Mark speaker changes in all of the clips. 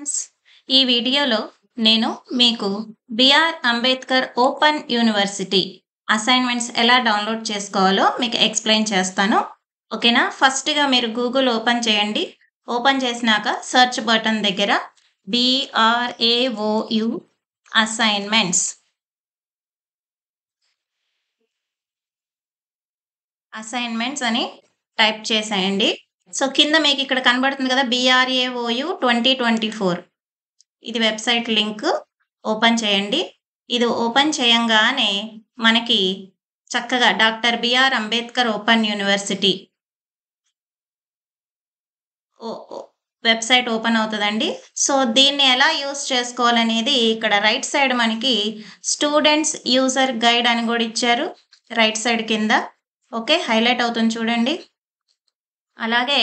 Speaker 1: Friends, ఈ వీడియోలో నేను మీకు B R Ambedkar open university assignments ఎలా డౌన్లోడ్ చేసుకోవాలో మీకు ఎక్స్ప్లెయిన్ చేస్తాను. ఓకేనా? ఫస్ట్గా మీరు గూగుల్ ఓపెన్ చేయండి. ఓపెన్ చేసినాక సెర్చ్ బటన్ దగ్గర B R A O U assignments. Assignments అని టైప్ చేసేయండి. సో కింద మీకు ఇక్కడ కనబడుతుంది కదా B R A O U twenty twenty four ఇది వెబ్సైట్ లింక్ ఓపెన్ చేయండి. ఇది ఓపెన్ చేయంగానే మనకి చక్కగా doctor B R Ambedkar open university. Website open అవుతుందండి. సో దీన్ని ఎలా యూస్ చేసుకోవాలనేది ఇక్కడ రైట్ సైడ్ మనకి స్టూడెంట్స్ యూజర్ గైడ్ అని కూడా ఇచ్చారు. రైట్ సైడ్ కింద. ఓకే హైలైట్ అవుతుంది చూడండి. అలాగే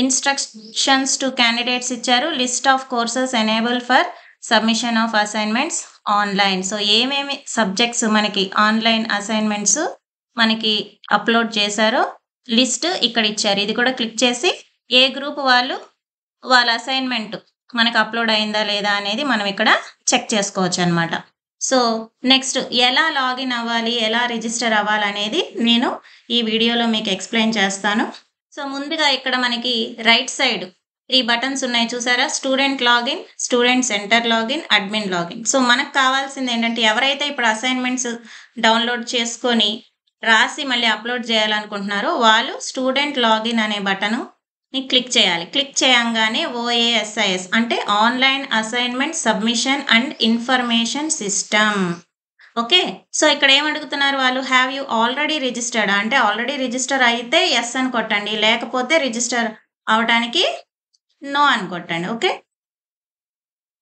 Speaker 1: ఇన్స్ట్రక్షన్స్ టు క్యాండిడేట్స్ ఇచ్చారు. List of courses enable for submission of assignments online so ఏమేమి సబ్జెక్ట్స్ మనకి ఆన్లైన్ అసైన్మెంట్స్ మనకి అప్లోడ్ చేశారో లిస్ట్ ఇక్కడ ఇచ్చారు. ఇది కూడా క్లిక్ చేసి ఏ గ్రూప్ వాళ్ళు వాళ్ళ అసైన్మెంట్ మనకు అప్లోడ్ అయిందా లేదా అనేది మనం ఇక్కడ చెక్ చేసుకోవచ్చు అనమాట సో నెక్స్ట్ ఎలా లాగిన్ అవ్వాలి ఎలా రిజిస్టర్ అవ్వాలి అనేది నేను ఈ వీడియోలో మీకు ఎక్స్ప్లెయిన్ చేస్తాను. సో ముందుగా ఇక్కడ మనకి రైట్ సైడ్ త్రీ బటన్స్ ఉన్నాయి చూసారా? Student login student center login admin login. So మనకు కావాల్సింది ఏంటంటే ఎవరైతే ఇప్పుడు అసైన్మెంట్స్ డౌన్లోడ్ చేసుకొని రాసి మళ్ళీ అప్లోడ్ చేయాలనుకుంటున్నారో వాళ్ళు స్టూడెంట్ లాగిన్ అనే బటను ని క్లిక్ చేయాలి. క్లిక్ చేయంగానే O A S I S అంటే online assignment submission and information system okay? So ఇక్కడ ఏం అడుగుతున్నారు వాళ్ళు? హ్యావ్ యూ ఆల్రెడీ రిజిస్టర్డ్ అంటే ఆల్రెడీ రిజిస్టర్ అయితే ఎస్ అని కొట్టండి. లేకపోతే రిజిస్టర్ అవడానికి నో అని కొట్టండి. ఓకే?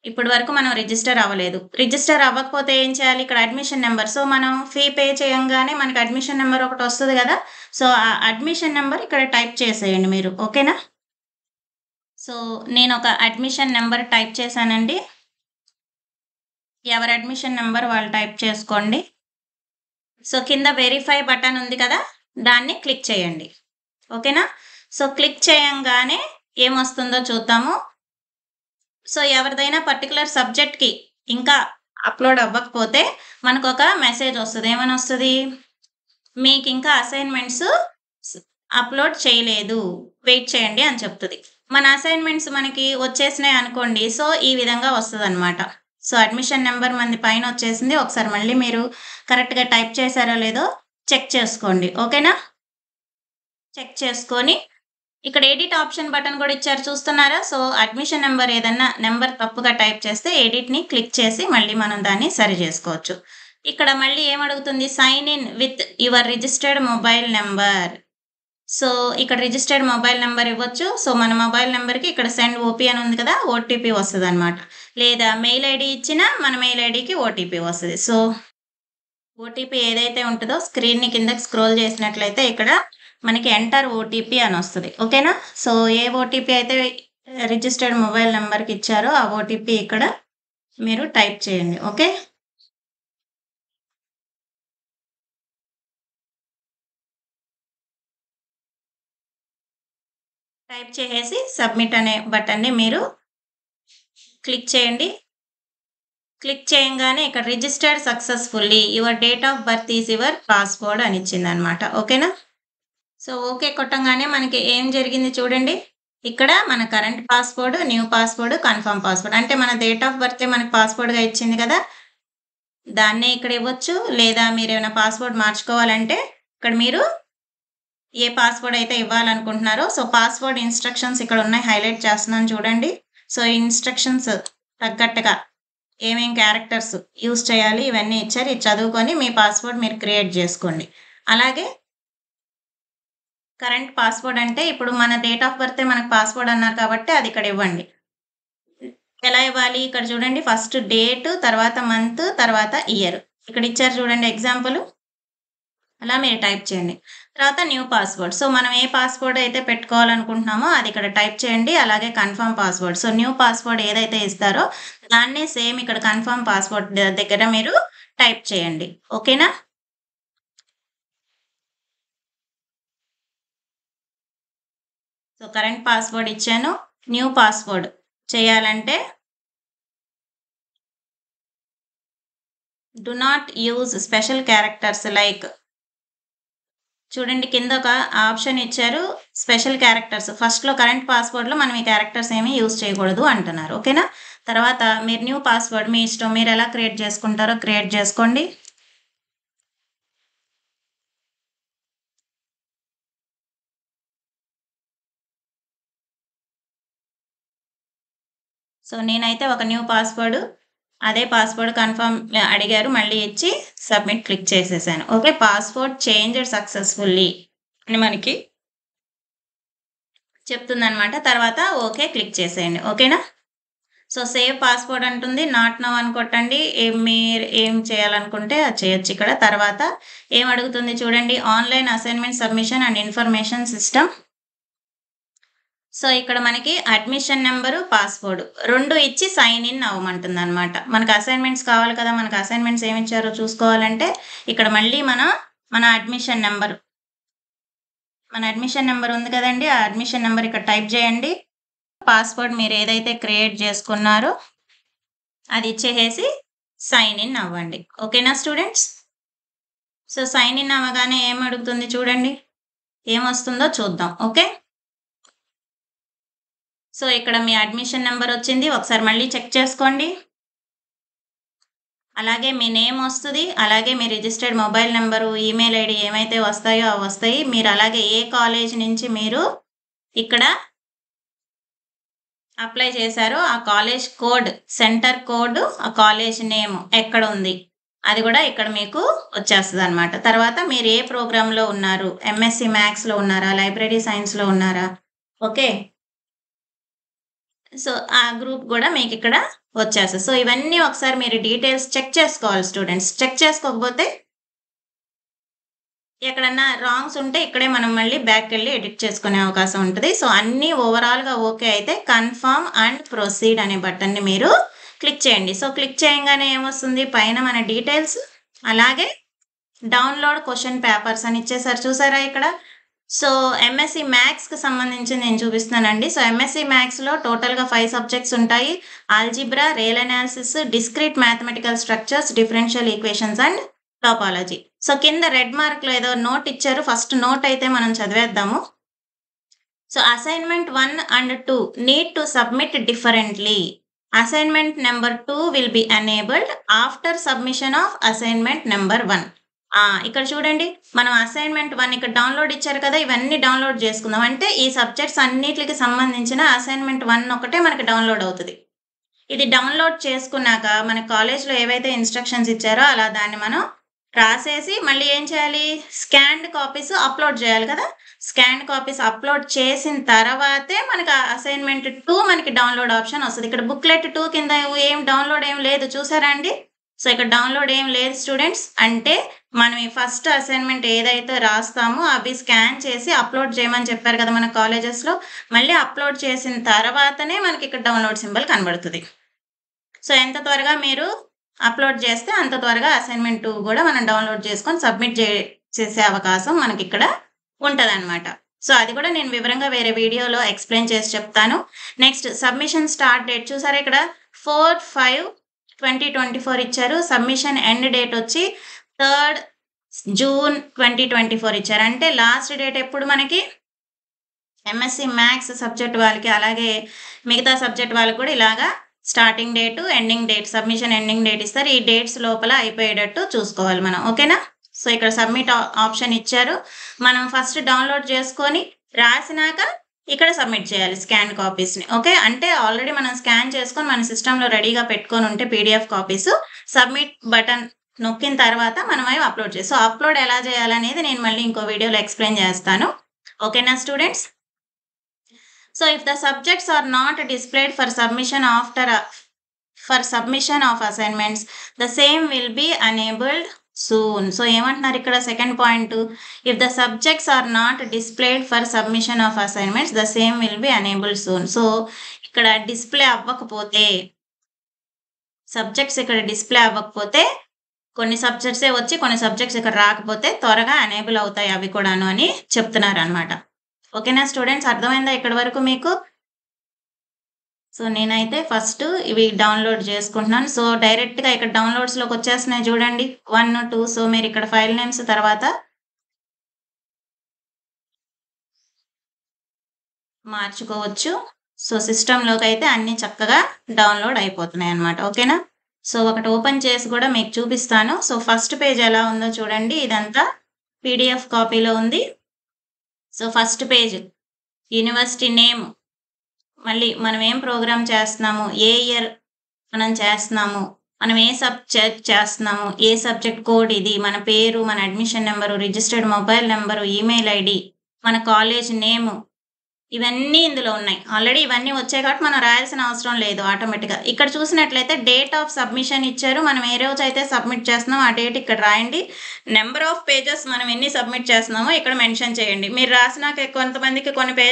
Speaker 1: ఇప్పటి వరకు మనం రిజిస్టర్ అవ్వలేదు. రిజిస్టర్ అవ్వకపోతే ఏం చేయాలి? ఇక్కడ అడ్మిషన్ నెంబర్ సో మనం ఫీ పే చేయంగానే మనకి అడ్మిషన్ నెంబర్ ఒకటి వస్తుంది కదా? సో ఆ అడ్మిషన్ నెంబర్ ఇక్కడ టైప్ చేసేయండి మీరు. ఓకేనా? సో నేను ఒక అడ్మిషన్ నెంబర్ టైప్ చేశానండి. ఎవరి అడ్మిషన్ నెంబర్ వాళ్ళు టైప్ చేసుకోండి. సో కింద వెరిఫై బటన్ ఉంది కదా దాన్ని క్లిక్ చేయండి. ఓకేనా? సో క్లిక్ చేయంగానే ఏమొస్తుందో చూద్దాము. సో ఎవరిదైనా పర్టికులర్ సబ్జెక్ట్కి ఇంకా అప్లోడ్ అవ్వకపోతే మనకు ఒక మెసేజ్ వస్తుంది. ఏమని వస్తుంది? మీకు ఇంకా అసైన్మెంట్స్ అప్లోడ్ చేయలేదు. వెయిట్ చేయండి అని చెప్తుంది. మన అసైన్మెంట్స్ మనకి వచ్చేసినాయి అనుకోండి. సో ఈ విధంగా వస్తుంది అనమాట సో అడ్మిషన్ నెంబర్ మంది పైన వచ్చేసింది. ఒకసారి మళ్ళీ మీరు కరెక్ట్గా టైప్ చేశారో లేదో చెక్ చేసుకోండి. ఓకేనా? చెక్ చేసుకొని ఇక్కడ ఎడిట్ ఆప్షన్ బటన్ కూడా ఇచ్చారు చూస్తున్నారా? సో అడ్మిషన్ నెంబర్ ఏదన్నా నెంబర్ తప్పుగా టైప్ చేస్తే ఎడిట్ని క్లిక్ చేసి మళ్ళీ మనం దాన్ని సరి చేసుకోవచ్చు. ఇక్కడ మళ్ళీ ఏమడుగుతుంది? Sign in with your registered mobile number so ఇక్కడ రిజిస్టర్డ్ మొబైల్ నెంబర్ ఇవ్వచ్చు. సో మన మొబైల్ నెంబర్కి ఇక్కడ సెండ్ ఓపీ అని ఉంది కదా ఓటీపీ వస్తుంది అనమాట లేదా మెయిల్ ఐడి ఇచ్చినా మన మెయిల్ ఐడికి ఓటీపీ వస్తుంది. సో ఓటీపీ ఏదైతే ఉంటుందో స్క్రీన్ని కిందకి స్క్రోల్ చేసినట్లయితే ఇక్కడ మనకి ఎంటర్ ఓటీపీ అని వస్తుంది. ఓకేనా? సో ఏ ఓటీపీ అయితే రిజిస్టర్డ్ మొబైల్ నెంబర్కి ఇచ్చారో ఆ ఓటీపీ ఇక్కడ మీరు టైప్ చేయండి. ఓకే? టైప్ చేసేసి సబ్మిట్ అనే బటన్ని మీరు క్లిక్ చేయండి. క్లిక్ చేయంగానే ఇక్కడ registered successfully your date of birth is your password అని ఇచ్చింది అనమాట ఓకేనా? సో ఓకే కొట్టంగానే మనకి ఏం జరిగింది చూడండి. ఇక్కడ మన current password new password confirm password. అంటే మన డేట్ ఆఫ్ బర్త్డే మనకి పాస్వర్డ్గా ఇచ్చింది కదా? దాన్నే ఇక్కడ ఇవ్వచ్చు. లేదా మీరు ఏమైనా పాస్వర్డ్ మార్చుకోవాలంటే ఇక్కడ మీరు ఏ పాస్వర్డ్ అయితే ఇవ్వాలనుకుంటున్నారో. సో పాస్వర్డ్ ఇన్స్ట్రక్షన్స్ ఇక్కడ ఉన్నాయి. హైలైట్ చేస్తున్నాను చూడండి. సో ఇన్స్ట్రక్షన్స్ తగ్గట్టుగా ఏమేం క్యారెక్టర్స్ యూస్ చేయాలి ఇవన్నీ ఇచ్చారు. ఇది చదువుకొని మీ పాస్వర్డ్ మీరు క్రియేట్ చేసుకోండి. అలాగే కరెంట్ పాస్వర్డ్ అంటే ఇప్పుడు మన డేట్ ఆఫ్ బర్త్ మనకు పాస్వర్డ్ అన్నారు కాబట్టి అది ఇక్కడ ఇవ్వండి. ఎలా ఇవ్వాలి? ఇక్కడ చూడండి ఫస్ట్ డేట్ తర్వాత మంత్ తర్వాత ఇయర్ ఇక్కడ ఇచ్చారు చూడండి ఎగ్జాంపుల్ అలా మీరు టైప్ చేయండి. తర్వాత న్యూ పాస్వర్డ్ సో మనం ఏ పాస్వర్డ్ అయితే పెట్టుకోవాలనుకుంటున్నామో అది ఇక్కడ టైప్ చేయండి అలాగే confirm password so new password ఏదైతే ఇస్తారో దాన్నే సేమ్ ఇక్కడ కన్ఫర్మ్ పాస్వర్డ్ దగ్గర మీరు టైప్ చేయండి. ఓకేనా సో కరెంట్ పాస్వర్డ్ ఇచ్చాను. న్యూ పాస్వర్డ్ చేయాలంటే do not use special characters like చూడండి కింద ఒక ఆప్షన్ ఇచ్చారు స్పెషల్ క్యారెక్టర్స్ ఫస్ట్లో కరెంట్ పాస్వర్డ్లో మనం ఈ క్యారెక్టర్స్ ఏమీ యూజ్ చేయకూడదు అంటున్నారు. ఓకేనా తర్వాత మీరు న్యూ పాస్వర్డ్ మీ ఇష్టం మీరు ఎలా క్రియేట్ చేసుకుంటారో క్రియేట్ చేసుకోండి. సో నేనైతే ఒక న్యూ పాస్వర్డ్ అదే పాస్వర్డ్ కన్ఫర్మ్ అడిగారు మళ్ళీ ఇచ్చి సబ్మిట్ క్లిక్ చేసేసాను. ఓకే పాస్వర్డ్ చేంజ్ సక్సెస్ఫుల్లీ అని మనకి చెప్తుందనమాట తర్వాత ఓకే క్లిక్ చేసేయండి. ఓకేనా సో సేవ్ పాస్వర్డ్ అంటుంది. నాట్ నవ్ అని కొట్టండి. ఏం మీరు ఏం చేయాలనుకుంటే అది చేయొచ్చు ఇక్కడ. తర్వాత ఏం అడుగుతుంది చూడండి. Online assignment submission and information system so ఇక్కడ మనకి అడ్మిషన్ నెంబరు పాస్వర్డ్ రెండు ఇచ్చి సైన్ ఇన్ అవ్వమంటుంది అనమాట మనకు అసైన్మెంట్స్ కావాలి కదా మనకు అసైన్మెంట్స్ ఏమి ఇచ్చారో చూసుకోవాలంటే ఇక్కడ మళ్ళీ మన మన అడ్మిషన్ నెంబర్ మన అడ్మిషన్ నెంబర్ ఉంది కదండి ఆ అడ్మిషన్ నెంబర్ ఇక్కడ టైప్ చేయండి. పాస్వర్డ్ మీరు ఏదైతే క్రియేట్ చేసుకున్నారో అది ఇచ్చేసేసి సైన్ ఇన్ అవ్వండి. ఓకేనా స్టూడెంట్స్ సో సైన్ ఇన్ అవ్వగానే ఏం అడుగుతుంది చూడండి. ఏమొస్తుందో చూద్దాం. ఓకే సో ఇక్కడ మీ అడ్మిషన్ నెంబర్ వచ్చింది. ఒకసారి మళ్ళీ చెక్ చేసుకోండి. అలాగే మీ నేమ్ వస్తుంది. అలాగే మీ registered mobile number email ID ఏమైతే వస్తాయో అవి వస్తాయి. మీరు అలాగే ఏ కాలేజ్ నుంచి మీరు ఇక్కడ అప్లై చేశారో ఆ కాలేజ్ కోడ్ సెంటర్ కోడ్ ఆ కాలేజ్ నేమ్ ఎక్కడ ఉంది? అది కూడా ఇక్కడ మీకు వచ్చేస్తుంది అనమాట తర్వాత మీరు ఏ ప్రోగ్రాంలో ఉన్నారు? ఎంఎస్సి మ్యాథ్స్లో ఉన్నారా? లైబ్రరీ సైన్స్లో ఉన్నారా? ఓకే? సో ఆ గ్రూప్ కూడా మీకు ఇక్కడ వచ్చేస్తుంది. సో ఇవన్నీ ఒకసారి మీరు డీటెయిల్స్ చెక్ చేసుకోవాలి స్టూడెంట్స్. చెక్ చేసుకోకపోతే ఎక్కడన్నా రాంగ్స్ ఉంటే ఇక్కడే మనం మళ్ళీ బ్యాక్ వెళ్ళి ఎడిట్ చేసుకునే అవకాశం ఉంటుంది. సో అన్నీ ఓవరాల్గా ఓకే అయితే కన్ఫర్మ్ అండ్ ప్రొసీడ్ అనే బటన్ని మీరు క్లిక్ చేయండి. సో క్లిక్ చేయగానే ఏమొస్తుంది? పైన మన డీటెయిల్స్ అలాగే డౌన్లోడ్ క్వశ్చన్ పేపర్స్ అని ఇచ్చేసారు. చూసారా ఇక్కడ? సో ఎంఎస్సి మ్యాథ్స్కి సంబంధించి నేను చూపిస్తున్నానండి. సో ఎంఎస్సి మ్యాథ్స్లో టోటల్గా ఫైవ్ సబ్జెక్ట్స్ ఉంటాయి. Algebra real analysis discrete mathematical structures differential equations and topology so కింద రెడ్ మార్క్లో ఏదో నోట్ ఇచ్చారు. ఫస్ట్ నోట్ అయితే మనం చదివేద్దాము. So assignment one and two need to submit differently assignment number two will be enabled after submission of assignment number one ఇక్కడ చూడండి మనం assignment one ఇక్కడ డౌన్లోడ్ ఇచ్చారు కదా ఇవన్నీ డౌన్లోడ్ చేసుకుందాం. అంటే ఈ సబ్జెక్ట్స్ అన్నిటికి సంబంధించిన అసైన్మెంట్ వన్ ఒకటే మనకి డౌన్లోడ్ అవుతుంది. ఇది డౌన్లోడ్ చేసుకున్నాక మన కాలేజ్లో ఏవైతే ఇన్స్ట్రక్షన్స్ ఇచ్చారో అలా దాన్ని మనం రాసేసి మళ్ళీ ఏం చేయాలి? స్కాన్డ్ కాపీస్ అప్లోడ్ చేయాలి కదా. స్కాన్డ్ కాపీస్ అప్లోడ్ చేసిన తర్వాతే మనకి అసైన్మెంట్ టూ మనకి డౌన్లోడ్ ఆప్షన్ వస్తుంది. ఇక్కడ బుక్లెట్ టూ కింద ఏం డౌన్లోడ్ ఏం లేదు చూసారా అండి? సో ఇక్కడ డౌన్లోడ్ ఏం లేదు స్టూడెంట్స్ అంటే మనం ఈ ఫస్ట్ అసైన్మెంట్ ఏదైతే రాస్తామో అవి స్కాన్ చేసి అప్లోడ్ చేయమని చెప్పారు కదా మన కాలేజెస్లో మళ్ళీ అప్లోడ్ చేసిన తర్వాతనే మనకి ఇక్కడ డౌన్లోడ్ సింబల్ కనబడుతుంది. సో ఎంత త్వరగా మీరు అప్లోడ్ చేస్తే అంత త్వరగా అసైన్మెంట్ టూ కూడా మనం డౌన్లోడ్ చేసుకొని సబ్మిట్ చే చేసే అవకాశం మనకి ఇక్కడ ఉంటుందన్నమాట. సో అది కూడా నేను వివరంగా వేరే వీడియోలో ఎక్స్ప్లెయిన్ చేసి చెప్తాను. నెక్స్ట్ సబ్మిషన్ స్టార్ట్ డేట్ చూసారా ఇక్కడ? Four five twenty twenty four ఇచ్చారు. సబ్మిషన్ ఎండ్ డేట్ వచ్చి third June twenty twenty four ఇచ్చారు. అంటే లాస్ట్ డేట్ ఎప్పుడు మనకి? ఎంఎస్సి మ్యాథ్స్ సబ్జెక్ట్ వాళ్ళకి. అలాగే మిగతా సబ్జెక్ట్ వాళ్ళకి కూడా ఇలాగా starting date ending date submission ending date ఇస్తారు. ఈ డేట్స్ లోపల అయిపోయేటట్టు చూసుకోవాలి మనం. ఓకేనా? సో ఇక్కడ సబ్మిట్ ఆప్షన్ ఇచ్చారు. మనం ఫస్ట్ డౌన్లోడ్ చేసుకొని రాసినాక ఇక్కడ సబ్మిట్ చేయాలి స్కాన్ కాపీస్ని ఓకే? అంటే ఆల్రెడీ మనం స్కాన్ చేసుకొని మన సిస్టంలో రెడీగా పెట్టుకొని ఉంటే పీడిఎఫ్ కాపీస్ సబ్మిట్ బటన్ నొక్కిన తర్వాత మనం అవి అప్లోడ్ చేస్తాం సో అప్లోడ్ ఎలా చేయాలనేది నేను మళ్ళీ ఇంకో వీడియోలో ఎక్స్ప్లెయిన్ చేస్తాను. ఓకేనా students so if the subjects are not displayed for submission after for submission of assignments the same will be enabled soon so ఏమంటున్నారు ఇక్కడ second point if the subjects are not displayed for submission of assignments the same will be enabled soon so ఇక్కడ display అవ్వకపోతే subjects ఇక్కడ display అవ్వకపోతే కొన్ని సబ్జెక్ట్సే వచ్చి కొన్ని subjects ఇక్కడ రాకపోతే త్వరగా అనేబుల్ అవుతాయి అవి కూడాను అని చెప్తున్నారు అనమాట ఓకేనా స్టూడెంట్స్ అర్థమైందా ఇక్కడి వరకు మీకు? సో నేనైతే ఫస్ట్ ఇవి డౌన్లోడ్ చేసుకుంటున్నాను. సో డైరెక్ట్గా ఇక్కడ డౌన్లోడ్స్లోకి వచ్చేస్తున్నాయి చూడండి. వన్ టూ సో మీరు ఇక్కడ ఫైల్ నేమ్స్ తర్వాత మార్చుకోవచ్చు. సో సిస్టంలోకి అయితే అన్నీ చక్కగా డౌన్లోడ్ అయిపోతున్నాయి అనమాట ఓకేనా సో ఒకటి ఓపెన్ చేసి కూడా మీకు చూపిస్తాను. సో ఫస్ట్ పేజ్ ఎలా ఉందో చూడండి. ఇదంతా పీడిఎఫ్ కాపీలో ఉంది. So first page university name. మళ్ళీ మనం ఏం ప్రోగ్రామ్ చేస్తున్నాము? ఏ ఇయర్ మనం చేస్తున్నాము? మనం ఏ సబ్జెక్ట్ చేస్తున్నాము? ఏ సబ్జెక్ట్ కోడ్ ఇది? మన పేరు మన admission number registered mobile number email ID మన కాలేజ్ నేము ఇవన్నీ ఇందులో ఉన్నాయి. ఆల్రెడీ ఇవన్నీ వచ్చాయి కాబట్టి మనం రాయాల్సిన అవసరం లేదు ఆటోమేటిక్గా. ఇక్కడ చూసినట్లయితే డేట్ ఆఫ్ సబ్మిషన్ ఇచ్చారు. మనం ఏ రోజు అయితే సబ్మిట్ చేస్తున్నామో ఆ డేట్ ఇక్కడ రాయండి. నెంబర్ ఆఫ్ పేజెస్ మనం ఎన్ని సబ్మిట్ చేస్తున్నామో ఇక్కడ మెన్షన్ చేయండి. మీరు రాసినాక కొంతమందికి కొన్ని పే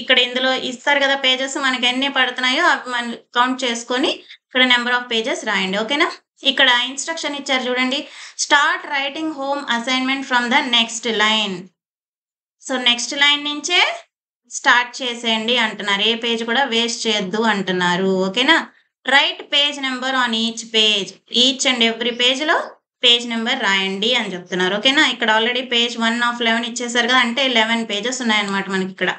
Speaker 1: ఇక్కడ ఇందులో ఇస్తారు కదా పేజెస్ మనకి ఎన్ని పడుతున్నాయో అవి మనం కౌంట్ చేసుకొని ఇక్కడ నెంబర్ ఆఫ్ పేజెస్ రాయండి. ఓకేనా ఇక్కడ ఇన్స్ట్రక్షన్ ఇచ్చారు చూడండి. Start writing home assignment from the next line so next line నుంచే స్టార్ట్ చేసేయండి అంటున్నారు. ఏ పేజ్ కూడా వేస్ట్ చేయొద్దు అంటున్నారు. ఓకేనా? Write page number on each page. Each and every పేజ్లో పేజ్ నెంబర్ రాయండి అని చెప్తున్నారు. ఓకేనా? ఇక్కడ already page one of eleven ఇచ్చేసారు కదా అంటే లెవెన్ పేజెస్ ఉన్నాయన్నమాట మనకి ఇక్కడ.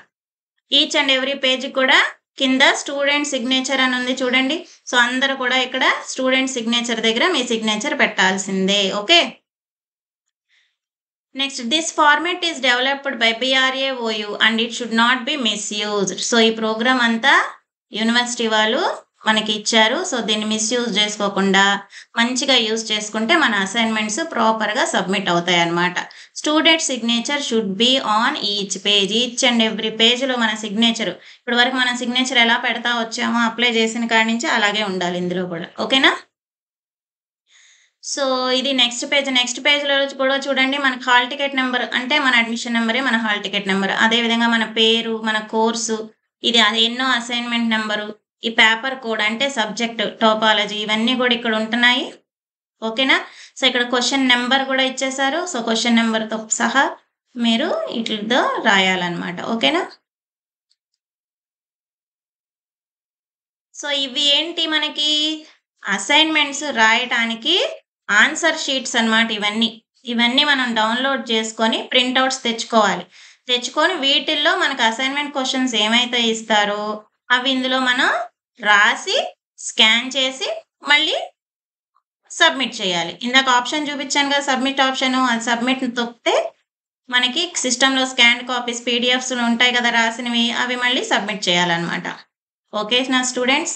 Speaker 1: ఈచ్ అండ్ ఎవ్రీ పేజ్ కూడా కింద స్టూడెంట్ సిగ్నేచర్ అని ఉంది చూడండి. సో అందరూ కూడా ఇక్కడ స్టూడెంట్ సిగ్నేచర్ దగ్గర మీ సిగ్నేచర్ పెట్టాల్సిందే. Okay? Next this format is developed by B R A O U and it should not be misused so ఈ ప్రోగ్రామ్ అంతా యూనివర్సిటీ వాళ్ళు మనకి ఇచ్చారు. సో దీన్ని మిస్యూజ్ చేసుకోకుండా మంచిగా యూజ్ చేసుకుంటే మన అసైన్మెంట్స్ ప్రాపర్గా సబ్మిట్ అవుతాయి అన్నమాట. Student signature should be on each page each and every పేజ్లో మన సిగ్నేచర్ ఇప్పుడు వరకు మన సిగ్నేచర్ ఎలా పెడతా వచ్చామో అప్లై చేసిన కాడి నుంచి అలాగే ఉండాలి ఇందులో కూడా. ఓకేనా సో ఇది నెక్స్ట్ పేజ్ నెక్స్ట్ పేజ్లో కూడా చూడండి మనకి హాల్ టికెట్ నెంబర్ అంటే మన అడ్మిషన్ నెంబరే మన హాల్ టికెట్ నెంబర్ అదేవిధంగా మన పేరు మన కోర్సు ఇది అది ఎన్నో అసైన్మెంట్ నెంబరు ఈ పేపర్ కోడ్ అంటే సబ్జెక్ట్ టోపాలజీ ఇవన్నీ కూడా ఇక్కడ ఉంటున్నాయి. ఓకేనా సో ఇక్కడ క్వశ్చన్ నెంబర్ కూడా ఇచ్చేసారు సో క్వశ్చన్ నెంబర్తో సహా మీరు వీటితో రాయాలన్నమాట. ఓకేనా సో ఇవి ఏంటి మనకి? అసైన్మెంట్స్ రాయటానికి ఆన్సర్ షీట్స్ అన్నమాట ఇవన్నీ. ఇవన్నీ మనం డౌన్లోడ్ చేసుకొని ప్రింట్అవుట్స్ తెచ్చుకోవాలి. తెచ్చుకొని వీటిల్లో మనకు అసైన్మెంట్ క్వశ్చన్స్ ఏమైతే ఇస్తారో అవి ఇందులో మనం రాసి స్కాన్ చేసి మళ్ళీ సబ్మిట్ చేయాలి. ఇందాక ఆప్షన్ చూపించాను కదా సబ్మిట్ ఆప్షన్ అది సబ్మిట్ తొక్కితే మనకి సిస్టంలో స్కాన్ కాపీస్ పీడిఎఫ్స్ ఉంటాయి కదా రాసినవి అవి మళ్ళీ సబ్మిట్ చేయాలన్నమాట. ఓకే నా స్టూడెంట్స్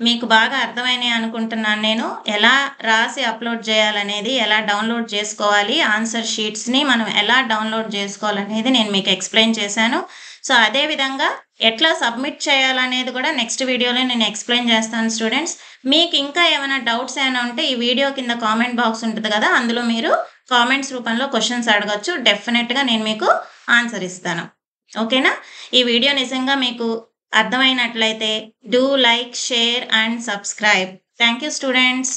Speaker 1: మీకు బాగా అర్థమైనాయి అనుకుంటున్నాను నేను. ఎలా రాసి అప్లోడ్ చేయాలనేది ఎలా డౌన్లోడ్ చేసుకోవాలి ఆన్సర్ షీట్స్ని మనం ఎలా డౌన్లోడ్ చేసుకోవాలనేది నేను మీకు ఎక్స్ప్లెయిన్ చేశాను. సో అదే విధంగా ఎట్లా సబ్మిట్ చేయాలనేది కూడా నెక్స్ట్ వీడియోలో నేను ఎక్స్ప్లెయిన్ చేస్తాను స్టూడెంట్స్. మీకు ఇంకా ఏమైనా డౌట్స్ ఏమైనా ఉంటే ఈ వీడియో కింద కామెంట్ బాక్స్ ఉంటుంది కదా అందులో మీరు కామెంట్స్ రూపంలో క్వశ్చన్స్ అడగచ్చు. డెఫినెట్గా నేను మీకు ఆన్సర్ ఇస్తాను. ఓకేనా? ఈ వీడియో నిజంగా మీకు అర్థమైనట్లయితే do like share and subscribe thank you students